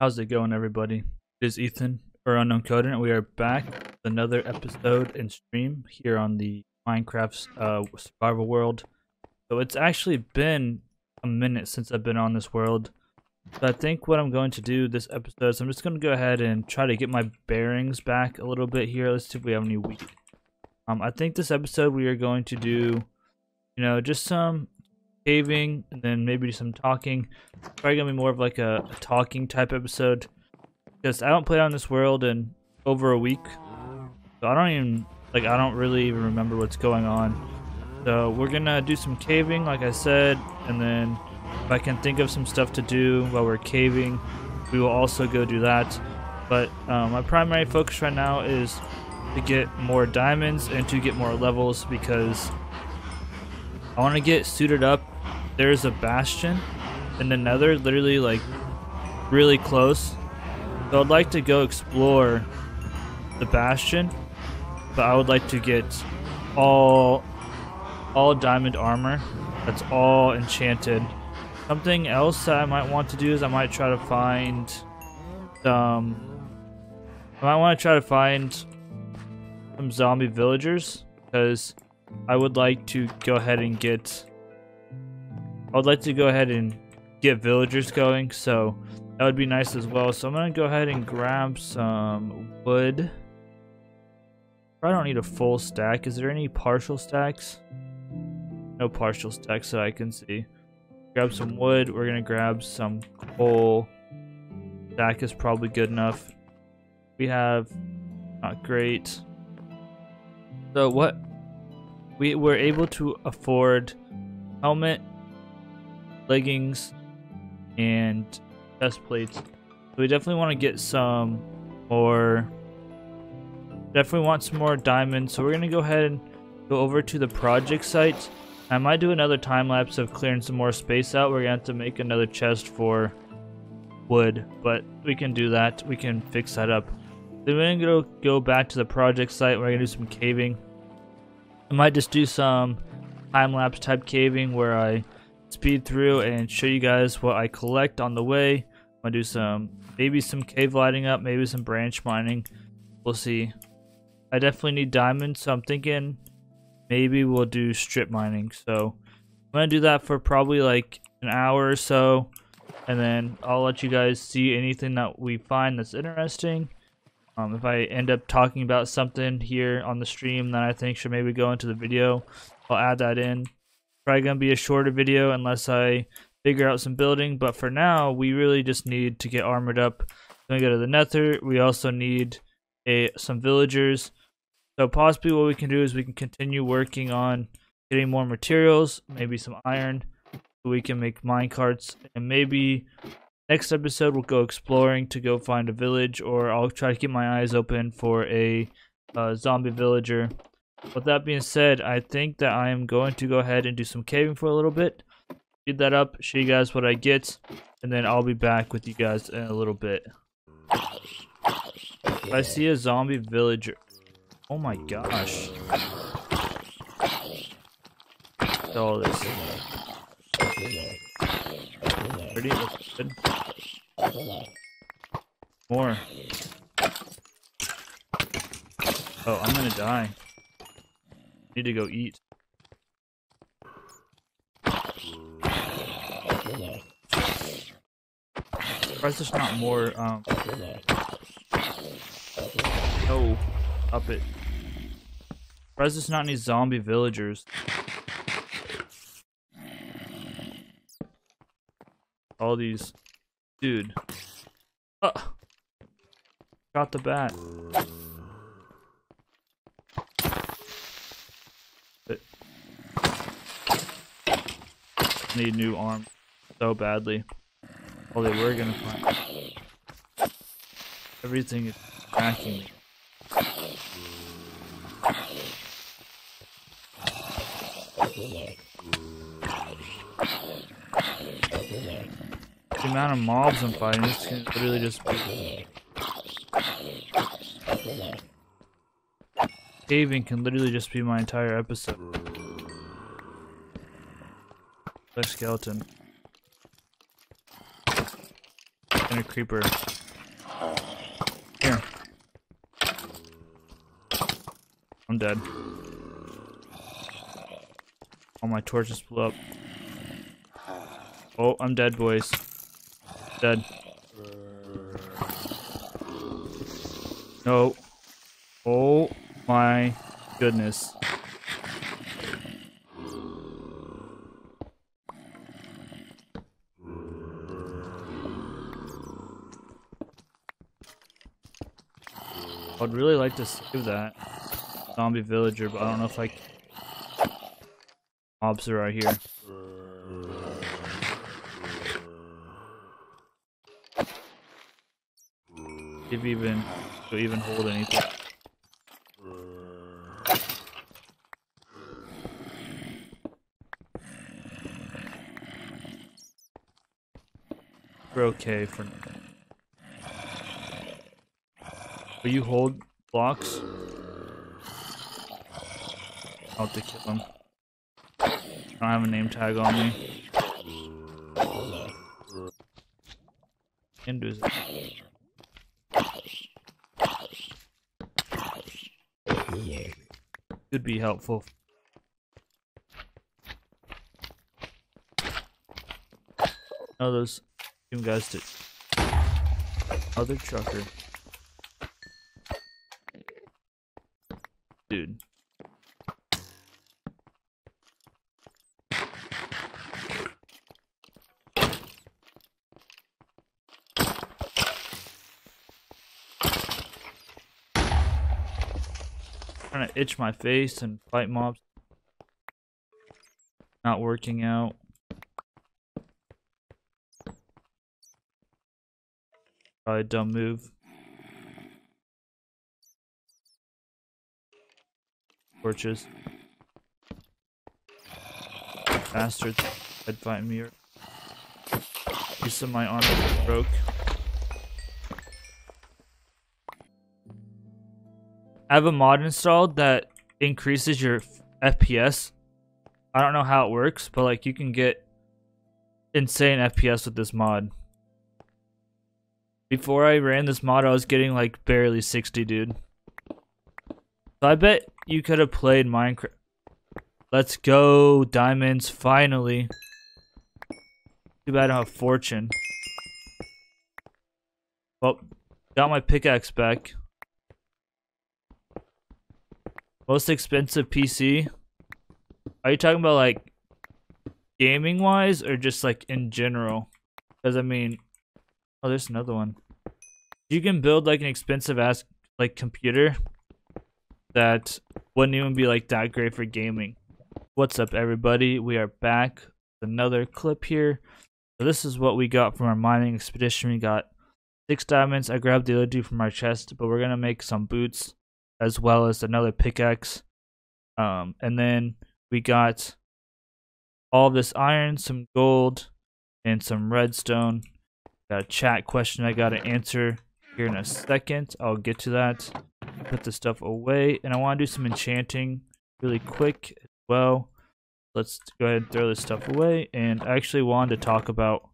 How's it going, everybody? It is Ethan or Unknown and we are back with another episode and stream here on the Minecraft uh, survival world. So it's actually been a minute since I've been on this world. So I think what I'm going to do this episode is I'm just going to go ahead and try to get my bearings back a little bit here. Let's see if we have any. Um, I think this episode we are going to do, you know, just some caving and then maybe some talking. Probably gonna be more of like a, a talking type episode because I don't play on this world in over a week, so I don't even like I don't really even remember what's going on. So we're gonna do some caving, like I said, and then if I can think of some stuff to do while we're caving, we will also go do that. But um, my primary focus right now is to get more diamonds and to get more levels because I want to get suited up. There's a bastion in the nether, literally like really close. So I'd like to go explore the bastion, but I would like to get all all diamond armor. That's all enchanted. Something else that I might want to do is I might try to find some. I might want to try to find some zombie villagers because I would like to go ahead and get. I would like to go ahead and get villagers going, so that would be nice as well. So I'm gonna go ahead and grab some wood. I don't need a full stack. Is there any partial stacks? No partial stacks that I can see. Grab some wood. We're gonna grab some coal. Stack is probably good enough. We have not great. So what we were able to afford helmet, leggings, and chest plates. So we definitely want to get some more. Definitely want some more diamonds. So we're gonna go ahead and go over to the project site. I might do another time lapse of clearing some more space out. We're gonna have to make another chest for wood, but we can do that. We can fix that up. Then we're gonna go, go back to the project site. We're gonna do some caving. I might just do some time-lapse type caving where I speed through and show you guys what I collect on the way. I'm gonna do some, maybe some cave lighting up, maybe some branch mining. We'll see. I definitely need diamonds, so I'm thinking maybe we'll do strip mining. So I'm gonna do that for probably like an hour or so, and then I'll let you guys see anything that we find that's interesting. Um, if I end up talking about something here on the stream that I think should maybe go into the video, I'll add that in. Probably gonna be a shorter video unless I figure out some building. But for now, we really just need to get armored up. Gonna go to the Nether. We also need a some villagers. So possibly what we can do is we can continue working on getting more materials, maybe some iron, so we can make mine carts, and maybe Next episode, we'll go exploring to go find a village, or I'll try to keep my eyes open for a uh, zombie villager. With that being said, I think that I am going to go ahead and do some caving for a little bit. Speed that up, show you guys what I get, and then I'll be back with you guys in a little bit. I see a zombie villager. Oh my gosh. All this. Pretty good. More. Oh, I'm gonna die. Need to go eat. Why is there's not more, um... No. Up it. Why is there's not any zombie villagers? All these Dude. Uh, got the bat. But need new arm so badly. Oh, they were gonna find. Everything is cracking me. the amount of mobs I'm fighting, can literally just. Caving can literally just be my entire episode. Like skeleton. and a creeper. Here. I'm dead. All my torches blew up. Oh, I'm dead, boys. Dead. No. Oh my goodness. I'd really like to save that zombie villager, but I don't know if I. Mobs are right here. If even, to even hold anything. We're okay for now. Will you hold blocks? I'll have to kill him. I don't have a name tag on me. Can do is could be helpful. Oh, those guys did. Other trucker. Dude. Trying to itch my face and fight mobs. Not working out. Probably a dumb move. Torches. Bastards. I'd fight me. Piece of my armor broke. I have a mod installed that increases your FPS. I don't know how it works, but like you can get insane FPS with this mod. Before I ran this mod, I was getting like barely 60, dude. So I bet you could have played Minecraft. Let's go, diamonds, finally. Too bad I don't have fortune. Well, got my pickaxe back. Most expensive PC? Are you talking about like gaming wise or just like in general? Because I mean, oh, there's another one. You can build like an expensive ass like computer that wouldn't even be like that great for gaming. What's up, everybody? We are back with another clip here. So this is what we got from our mining expedition. We got six diamonds. I grabbed the other two from our chest, but we're gonna make some boots as well as another pickaxe. Um, and then we got all this iron, some gold, and some redstone. Got a chat question I gotta answer here in a second. I'll get to that. Put the stuff away, and I want to do some enchanting really quick as well. Let's go ahead and throw this stuff away. And I actually wanted to talk about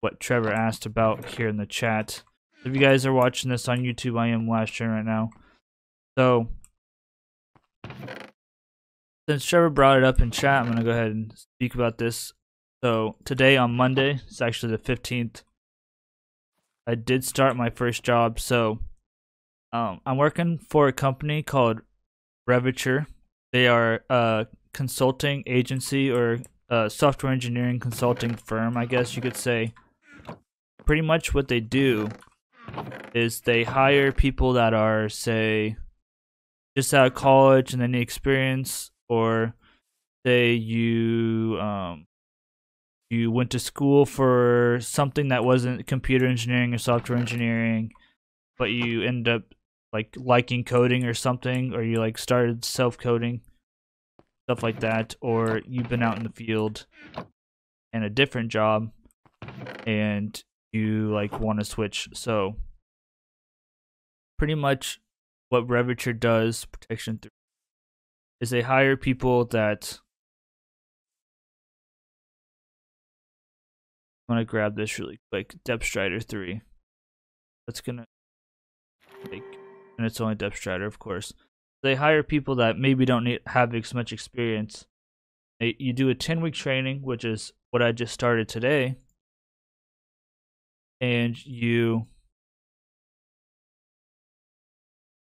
what Trevor asked about here in the chat. If you guys are watching this on YouTube, I am live streaming right now. So, since Trevor brought it up in chat, I'm going to go ahead and speak about this. So, today on Monday, it's actually the 15th, I did start my first job. So, um, I'm working for a company called Revature. They are a consulting agency or a software engineering consulting firm, I guess you could say. Pretty much what they do is they hire people that are say just out of college and then the experience or say you um you went to school for something that wasn't computer engineering or software engineering but you end up like liking coding or something or you like started self coding stuff like that or you've been out in the field and a different job and you like want to switch so pretty much what Revature does, protection through, is they hire people that I'm gonna grab this really quick. Depth Strider 3. That's gonna take and it's only Depth Strider, of course. They hire people that maybe don't need have as much experience. They, you do a 10 week training, which is what I just started today. And you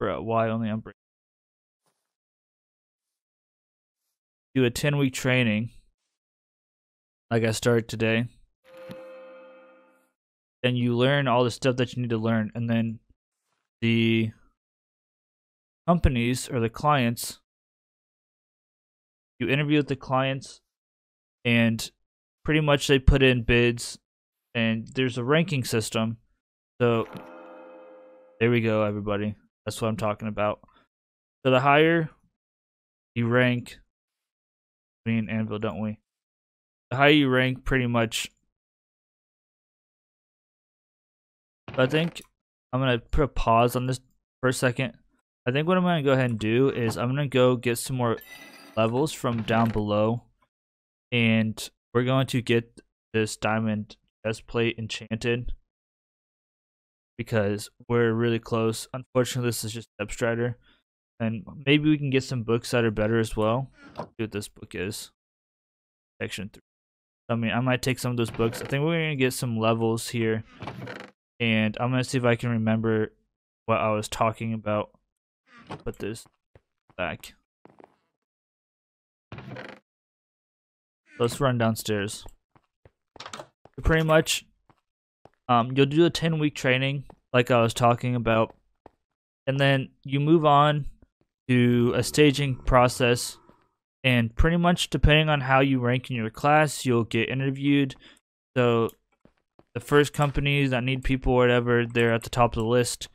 Bro, why only on break? Do a 10 week training like I started today. And you learn all the stuff that you need to learn. And then the companies or the clients, you interview with the clients, and pretty much they put in bids, and there's a ranking system. So there we go, everybody. That's what I'm talking about. So the higher you rank, me and Anvil, don't we? The higher you rank, pretty much. I think I'm gonna put a pause on this for a second. I think what I'm gonna go ahead and do is I'm gonna go get some more levels from down below, and we're going to get this diamond chest plate enchanted because we're really close. Unfortunately, this is just Depth Strider. And maybe we can get some books that are better as well. see what this book is. Section 3. I mean, I might take some of those books. I think we're to get some levels here. And I'm to see if I can remember what I was talking about. Put this back. Let's run downstairs. Pretty much, um, you'll do a 10 week training, like I was talking about, and then you move on to a staging process. And pretty much, depending on how you rank in your class, you'll get interviewed. So, the first companies that need people, whatever, they're at the top of the list.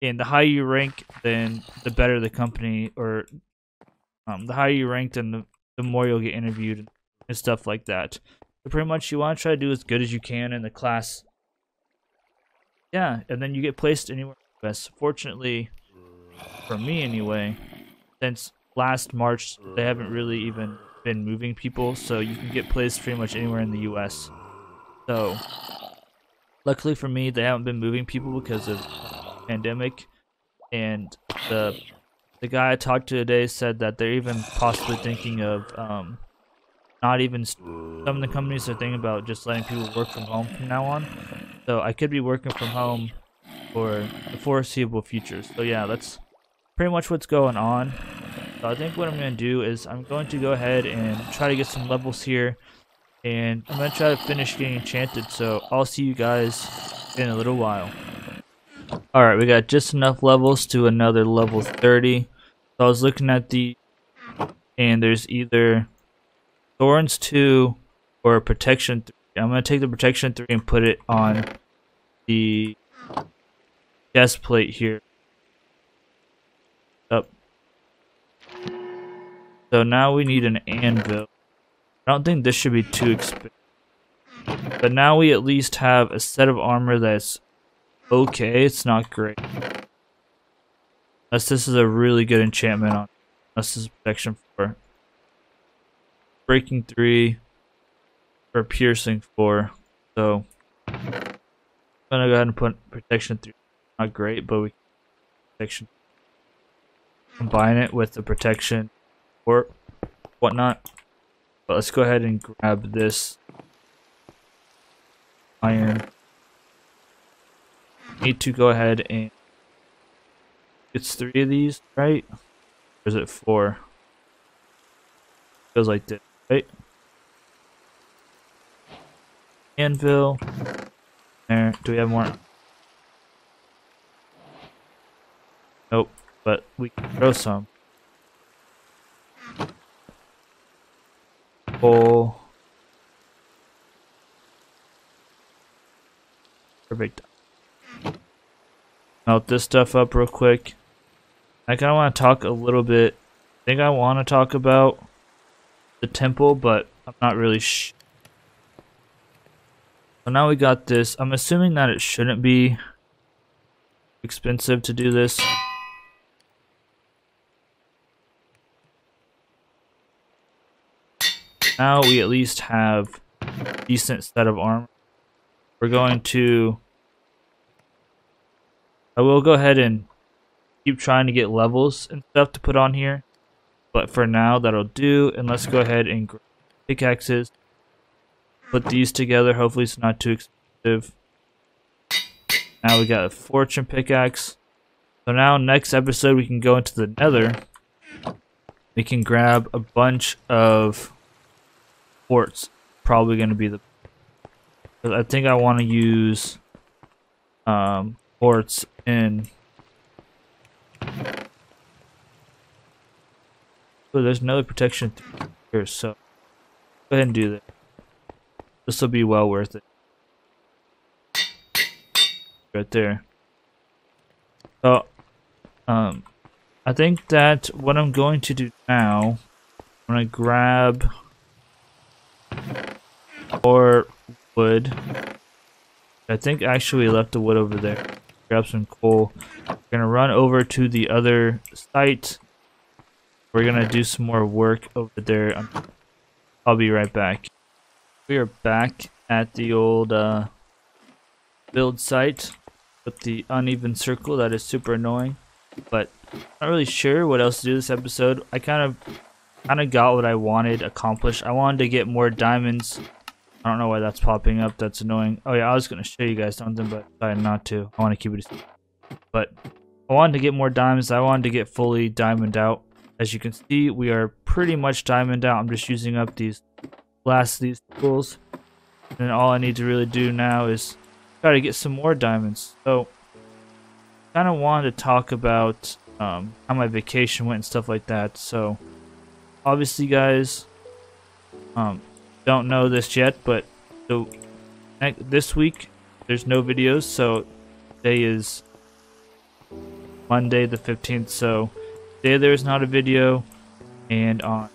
And the higher you rank, then the better the company, or um, the higher you rank, then the, the more you'll get interviewed and stuff like that. So pretty much, you want to try to do as good as you can in the class yeah, and then you get placed anywhere best. Fortunately, for me anyway, since last March, they haven't really even been moving people, so you can get placed pretty much anywhere in the U.S. So, luckily for me, they haven't been moving people because of pandemic, and the the guy I talked to today said that they're even possibly thinking of um, not even some of the companies are thinking about just letting people work from home from now on. So I could be working from home for the foreseeable future. So yeah, that's pretty much what's going on. So I think what I'm going to do is I'm going to go ahead and try to get some levels here. And I'm going to try to finish getting enchanted. So I'll see you guys in a little while. Alright, we got just enough levels to another level 30. So I was looking at the... And there's either Thorns 2 or Protection 3. I'm going to take the Protection 3 and put it on the chest plate here. Up. So now we need an anvil. I don't think this should be too expensive. But now we at least have a set of armor that's okay. It's not great. Unless this is a really good enchantment on. Unless this is protection 4 breaking three, or piercing four. So I'm gonna go ahead and put protection three. Not great, but we protection combine it with the protection or whatnot. But let's go ahead and grab this iron. Need to go ahead and it's three of these, right? Or is it four? Feels like this. Anvil. There. Do we have more? Nope. But we can throw some. Full. Perfect. Melt this stuff up real quick. I kind of want to talk a little bit. I think I want to talk about the temple, but I'm not really sh So now we got this. I'm assuming that it shouldn't be expensive to do this. Now we at least have a decent set of armor. we're going to I will go ahead and keep trying to get levels and stuff to put on here. But for now, that'll do. And let's go ahead and pickaxes. Put these together. Hopefully it's not too expensive. Now we got a fortune pickaxe. So now next episode we can go into the nether. We can grab a bunch of quartz. Probably going to be the... I think I want to use um, quartz in... Oh, there's another protection here, so go ahead and do that. This will be well worth it. Right there. So, um, I think that what I'm going to do now, I'm going to grab or wood. I think actually left the wood over there. Grab some coal. We're going to run over to the other site. We're to do some more work over there. I'll be right back. We are back at the old uh, build site with the uneven circle that is super annoying. But not really sure what else to do this episode. I kind of kind of got what I wanted accomplished. I wanted to get more diamonds. I don't know why that's popping up. That's annoying. Oh yeah, I was gonna show you guys something, but I decided not to. I want to keep it. But I wanted to get more diamonds. I wanted to get fully diamond out. As you can see, we are pretty much diamond out. I'm just using up these last these tools. And all I need to really do now is try to get some more diamonds. So, kind of wanted to talk about um, how my vacation went and stuff like that. So, obviously, guys, um, don't know this yet, but so this week there's no videos. So, today is Monday the 15th. So, today there is not a video, and on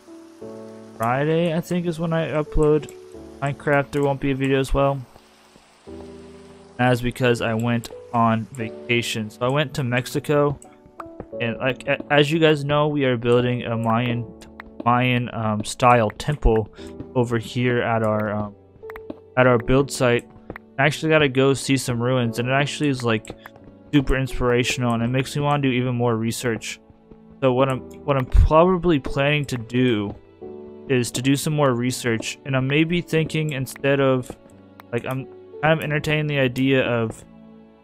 Friday I think is when I upload Minecraft. There won't be a video as well. As because I went on vacation. So I went to Mexico, and like as you guys know, we are building a Mayan Mayan um, style temple over here at our um, at our build site. I actually got to go see some ruins, and it actually is like super inspirational, and it makes me want to do even more research. So what I'm what I'm probably planning to do is to do some more research, and I'm maybe thinking instead of like I'm kind of entertaining the idea of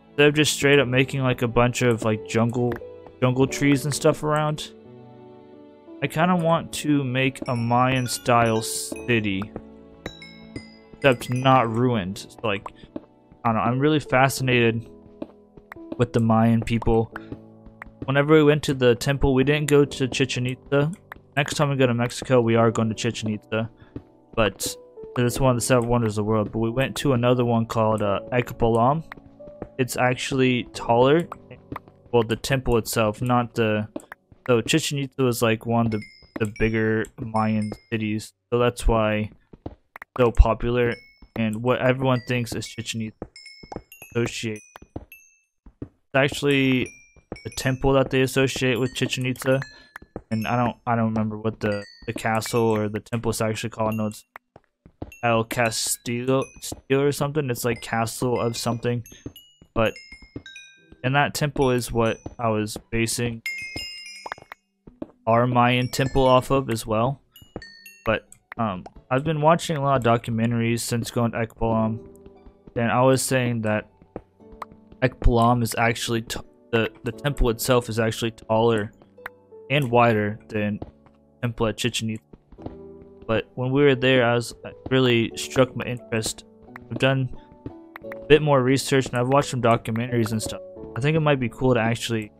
instead of just straight up making like a bunch of like jungle jungle trees and stuff around. I kind of want to make a Mayan style city, except not ruined. Like, I don't know. I'm really fascinated with the Mayan people. Whenever we went to the temple, we didn't go to Chichen Itza. Next time we go to Mexico, we are going to Chichen Itza, but it's one of the seven wonders of the world. But we went to another one called uh, Ekbalam. It's actually taller. Well, the temple itself, not the. So Chichen Itza was like one of the the bigger Mayan cities, so that's why so popular. And what everyone thinks is Chichen Itza. It's actually a temple that they associate with Chichen Itza, and I don't I don't remember what the the castle or the temple is actually called. No, it's El Castillo or something. It's like castle of something. But and that temple is what I was basing our Mayan temple off of as well. But um, I've been watching a lot of documentaries since going to Ekbalam, and I was saying that Ekbalam is actually the the temple itself is actually taller and wider than temple at Chichen Itza. But when we were there, I was uh, really struck my interest. I've done a bit more research and I've watched some documentaries and stuff. I think it might be cool to actually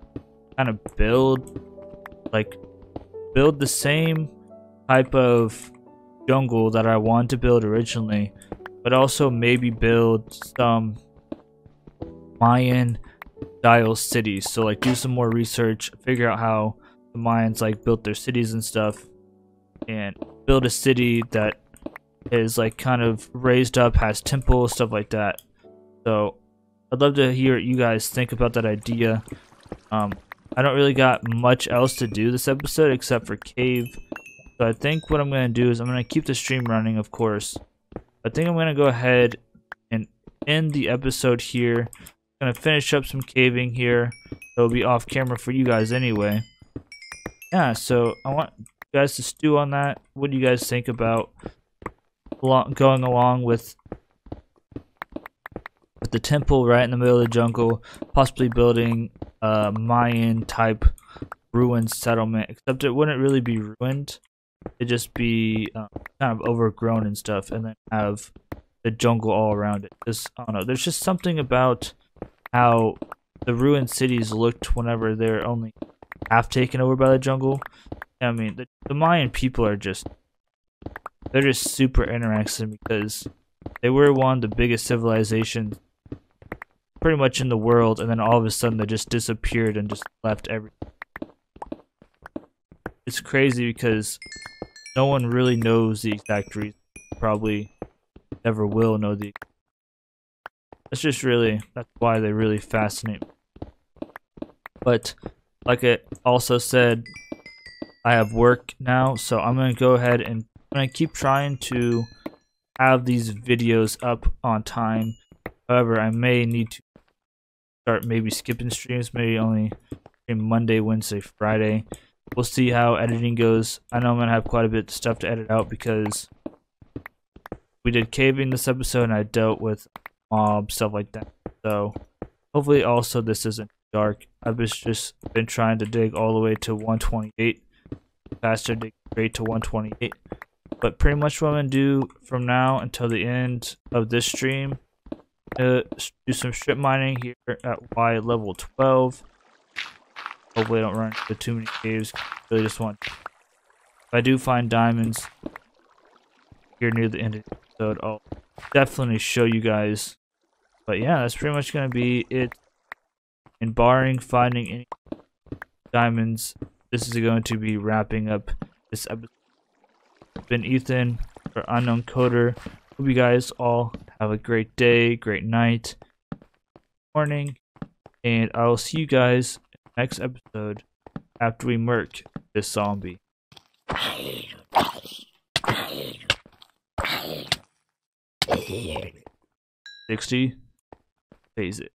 kind of build, like, build the same type of jungle that I wanted to build originally, but also maybe build some Mayan style cities. So, like, do some more research, figure out how the Mayans like built their cities and stuff, and build a city that is like kind of raised up, has temples, stuff like that. So I'd love to hear what you guys think about that idea. Um, I don't really got much else to do this episode except for cave. So I think what I'm going to do is I'm going to keep the stream running, of course. I think I'm going to go ahead and end the episode here. Gonna finish up some caving here. It'll be off camera for you guys anyway. Yeah, so I want you guys to stew on that. What do you guys think about going along with the temple right in the middle of the jungle, possibly building a Mayan type ruined settlement, except it wouldn't really be ruined. It'd just be um, kind of overgrown and stuff, and then have the jungle all around it. Just, I don't know, there's just something about how the ruined cities looked whenever they're only half taken over by the jungle. I mean, the, the Mayan people are just, they're just super interesting because they were one of the biggest civilizations pretty much in the world, and then all of a sudden they just disappeared and just left everything. It's crazy because no one really knows the exact reason. Probably never will know the. That's just really that's why they really fascinate. But like it also said, I have work now, so I'm gonna go ahead and I'm gonna keep trying to have these videos up on time. However, I may need to start maybe skipping streams, maybe only Monday, Wednesday, Friday. We'll see how editing goes. I know I'm gonna have quite a bit of stuff to edit out because we did caving this episode and I dealt with mob stuff like that. So hopefully also this isn't dark. I've just been trying to dig all the way to 128. Faster dig straight to 128. But pretty much what I'm gonna do from now until the end of this stream do some strip mining here at Y level 12. Hopefully I don't run into too many caves. Really just want... If I do find diamonds here near the end of the episode, I'll definitely show you guys. But yeah, that's pretty much going to be it. And barring finding any diamonds, this is going to be wrapping up this episode. It's been Ethan, for Unknown Koder. Hope you guys all have a great day, great night, morning, and I will see you guys next episode after we murk this zombie. Sixty, phase it.